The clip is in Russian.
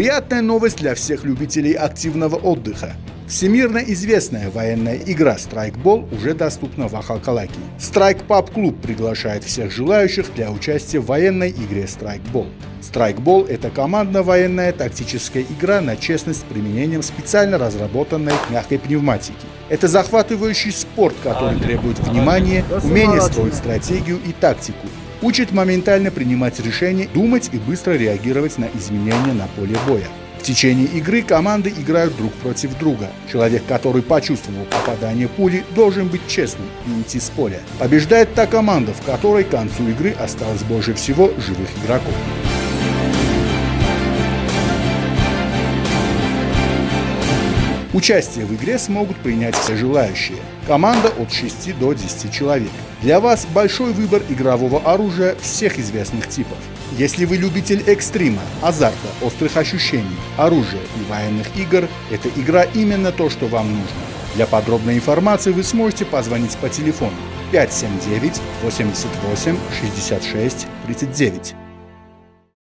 Приятная новость для всех любителей активного отдыха. Всемирно известная военная игра «Страйкбол» уже доступна в Ахалкалаке. Страйк Паб Клуб приглашает всех желающих для участия в военной игре «Страйкбол». Страйкбол – это командно-военная тактическая игра на честность с применением специально разработанной мягкой пневматики. Это захватывающий спорт, который требует внимания, умения строить стратегию и тактику, учит моментально принимать решения, думать и быстро реагировать на изменения на поле боя. В течение игры команды играют друг против друга. Человек, который почувствовал попадание пули, должен быть честным и уйти с поля. Побеждает та команда, в которой к концу игры осталось больше всего живых игроков. Участие в игре смогут принять все желающие. Команда от 6 до 10 человек. Для вас большой выбор игрового оружия всех известных типов. Если вы любитель экстрима, азарта, острых ощущений, оружия и военных игр, эта игра именно то, что вам нужно. Для подробной информации вы сможете позвонить по телефону 579 88 66 39.